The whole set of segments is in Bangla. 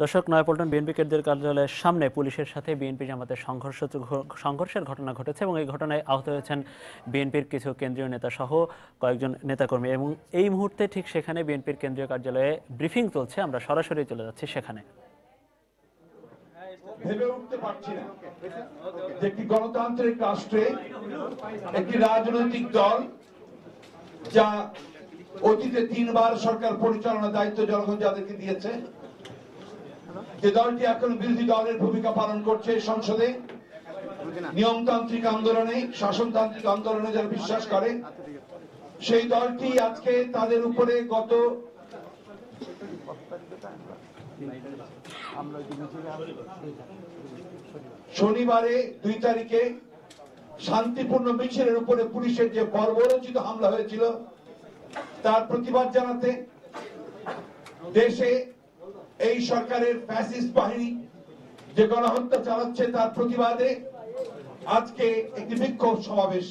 দর্শক নয়াপল্টন বিএনপি কেন্দ্রীয় কার্যালয়ের সামনে পুলিশের সাথে বিএনপি জামাতের সংঘর্ষ সংঘর্ষের ঘটনা ঘটেছে এবং এই ঘটনায় আহত হয়েছেন বিএনপির কিছু কেন্দ্রীয় নেতা সহ কয়েকজন নেতাকর্মী এবং এই মুহূর্তে ঠিক সেখানে বিএনপির কেন্দ্রীয় কার্যালয়ে ব্রিফিং চলছে। আমরা সরাসরি চলে যাচ্ছি সেখানে। গণতান্ত্রিক রাষ্ট্রে, একটি রাজনৈতিক দল, যা অতীতে তিনবার সরকার পরিচালনার দায়িত্ব জনগণ যাদেরকে দিয়েছে যে দলটি এখন বিরোধী দলের ভূমিকা পালন করছে সংসদে, নিয়মতান্ত্রিক আন্দোলনে, শাসনতান্ত্রিক আন্দোলনে যারা বিশ্বাস করে, সেই দলটি আজকে তাদের উপরে গত শনিবারে দুই তারিখে শান্তিপূর্ণ মিছিলের উপরে পুলিশের যে বর্বরচিত হামলা হয়েছিল, তার প্রতিবাদ জানাতে দেশে এই সরকারের ফ্যাসিস্ট বাহিনী যে গণহত্যা চালাচ্ছে তার প্রতিবাদে আজকে একটি বিক্ষোভ সমাবেশ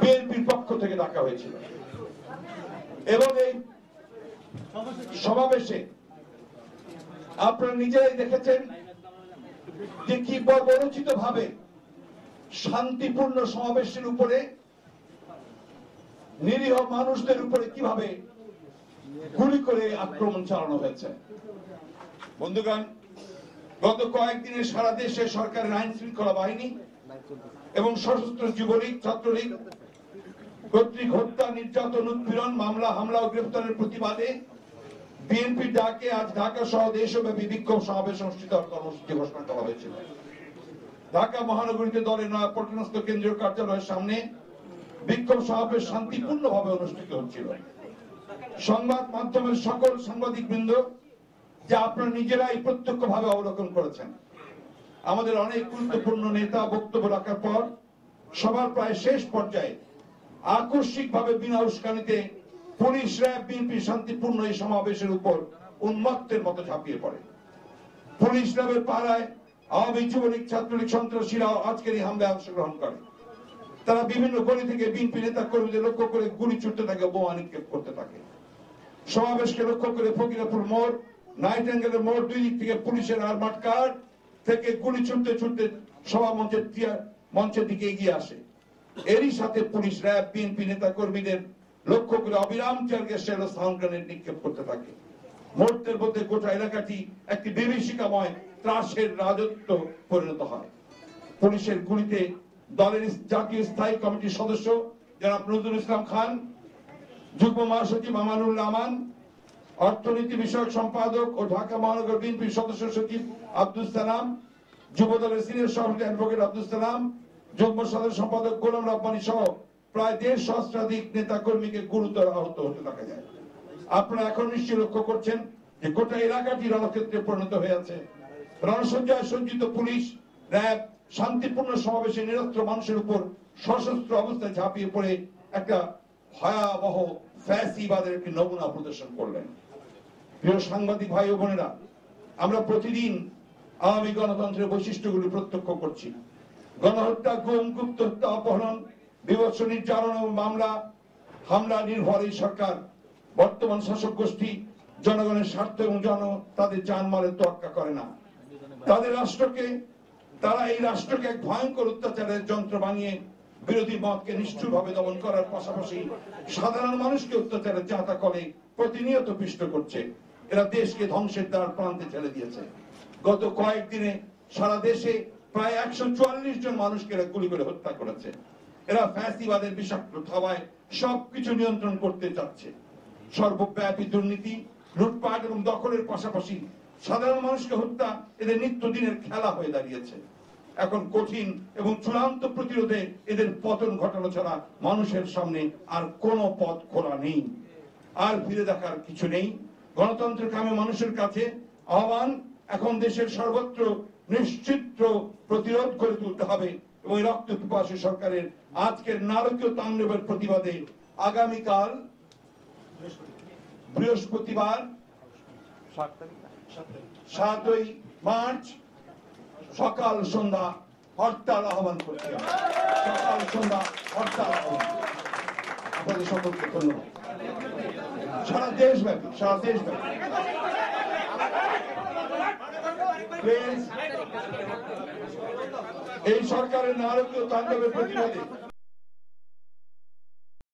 বিএনপির পক্ষ থেকে ডাকা হয়েছিল। এবং এই সমাবেশে আপনারা নিজেরাই দেখেছেন যে কি বর্বরচিত ভাবে শান্তিপূর্ণ সমাবেশের উপরে নিরীহ মানুষদের উপরে কীভাবে গুলি করে আক্রমণ চালানো হয়েছে। বন্ধুগণ, গত কয়েকদিনে সারা দেশে সরকারের আইন শৃঙ্খলা বাহিনী এবং সশস্ত্র যুবলীগ, ছাত্রলীগ কর্তৃক হত্যা, নির্যাতন, উৎপীড়ন, মামলা, হামলা ও গ্রেফতারের প্রতিবাদে বিএনপি ডাকে আজ ঢাকা সহ দেশব্যাপী বিক্ষোভ সমাবেশ অনুষ্ঠিত কর্মসূচি ঘোষণা করা হয়েছিল। ঢাকা মহানগরীতে দলের নয়াপল্টনস্থ কেন্দ্রীয় কার্যালয়ের সামনে বিক্ষোভ সমাবেশ শান্তিপূর্ণ ভাবে অনুষ্ঠিত হচ্ছিল। সংবাদ মাধ্যমের সকল সাংবাদিক বৃন্দ যা আপনারা নিজেরাই প্রত্যক্ষ ভাবে অবলোকন করেছেন। আমাদের অনেক গুরুত্বপূর্ণ নেতা বক্তব্য রাখার পর, সবার প্রায় শেষ পর্যায়ে আকস্মিক ভাবে বিনা উস্কানিতে পুলিশ র্যাব, বিএনপি শান্তিপূর্ণ এই সমাবেশের উপর উন্মত্তের মতো ঝাঁপিয়ে পড়ে। পুলিশ র্যাবের পাড়ায় আওয়ামী যুবলীগ, ছাত্রলীগ, সন্ত্রাসীরাও আজকের এই হামলায় অংশগ্রহণ করে। তারা বিভিন্ন গলি থেকে বিএনপি নেতা কর্মীদের লক্ষ্য করে গুলি ছুটতে থাকে, বোমা নিক্ষেপ করতে থাকে। সমাবেশকে লক্ষ্য করে ফকিরাপুর মোড়, নাইট অ্যাঙ্গেলের মোড় দুই দিক থেকে পুলিশের আর্মাট কার থেকে গুলি ছুটতে ছুটতে সভা মঞ্চের মঞ্চের দিকে এগিয়ে আসে। এরই সাথে পুলিশ, র্যাব, বিএনপি নেতা কর্মীদের লক্ষ্য করে অবিরাম tear gas shell sound grenade নিক্ষেপ করতে থাকে। মুহূর্তের মধ্যে গোটা এলাকাটি একটি বিভীষিকাময় ত্রাসের রাজত্ব পরিণত হয়। পুলিশের গুলিতে দলের জাতীয় স্থায়ী কমিটির সদস্য যারা নজরুল ইসলাম খান, যুগ্ম মহাসচিব আমানুল রহমান অর্থনীতি বিষয়ক সম্পাদক ও ঢাকা মহানগর বিএনপির সদস্য সচিব আব্দুল সালাম যুব দলের সিনিয়র সভাপতি অ্যাডভোকেট আব্দুল সালাম, যুগ্ম সাধারণ সম্পাদক গোলাম রব্বানি সহ প্রায় দেড় সহস্রাধিক নেতা কর্মীকে গুরুতর আহত হতে দেখা যায়। আপনারা এখন নিশ্চয়ই লক্ষ্য করছেন যে গোটা এলাকাটি রণক্ষেত্রে পরিণত হয়ে আছে। রণসজ্জায় সজ্জিত পুলিশ, র্যাব শান্তিপূর্ণ সমাবেশে নিরস্ত্র মানুষের উপর সশস্ত্র অবস্থায় ঝাঁপিয়ে পড়ে একটা ভয়াবহ ফ্যাসিবাদের একটি নমুনা প্রদর্শন করলেন। প্রিয় সাংবাদিক ভাই ও বোনেরা, আমরা প্রতিদিন আওয়ামী গণতন্ত্রের বৈশিষ্ট্যগুলি প্রত্যক্ষ করছি। গণহত্যা, গুম গুপ্ত হত্যা অপহরণ, বিভৎস নির্যাতন এবং মামলা, হামলা, নির্ভর এই সরকার, বর্তমান শাসক গোষ্ঠী, জনগণের স্বার্থ এবং জন তাদের জানমালের তোয়াক্কা করে না। তাদের রাষ্ট্রকে তারা এই রাষ্ট্রকে এক ভয়ঙ্কর অত্যাচারের যন্ত্র বানিয়ে বিরোধী মতকে নিষ্ঠুরভাবে দমন করার পাশাপাশি সাধারণ মানুষকে অত্যাচারের চাঁতা করে প্রতিনিয়ত পিষ্ট করছে। এরা দেশকে ধ্বংসের দ্বার প্রান্তে ঠেলে দিয়েছে। গত কয়েকদিনে সারা দেশে প্রায় একশো চুয়াল্লিশ জন মানুষকে এরা গুলি করে হত্যা করেছে। এরা ফ্যাসিবাদের বিষাক্ত থাবায় সবকিছু নিয়ন্ত্রণ করতে চাচ্ছে। সর্বব্যাপী দুর্নীতি, লুটপাট এবং দখলের পাশাপাশি সাধারণ মানুষকে হত্যা এদের নিত্যদিনের খেলা হয়ে দাঁড়িয়েছে। এখন কঠিন এবং চূড়ান্ত প্রতিরোধে এদের পতন ঘটানো ছাড়া মানুষের সামনে আর কোনো পথ খোলা নেই। আর ফিরে দেখার কিছু নেই। গণতন্ত্রের কামে মানুষের কাছে আহ্বান, এখন দেশের সর্বত্র নিশ্চিত প্রতিরোধ করে তুলতে হবে এবং রক্ত পিপাসী সরকারের আজকের নারকীয় তাণ্ডবের প্রতিবাদে আগামীকাল বৃহস্পতিবার সাতই মার্চ সকাল সন্ধ্যা হরতাল আহ্বান করছি সকাল সন্ধ্যা হরতাল আহ্বান। আপনাদের সকলকে ধন্যবাদ। সারা দেশব্যাপী সারা দেশব্যাপী। এই সরকারের নারকীয় তাণ্ডবের প্রতিবাদে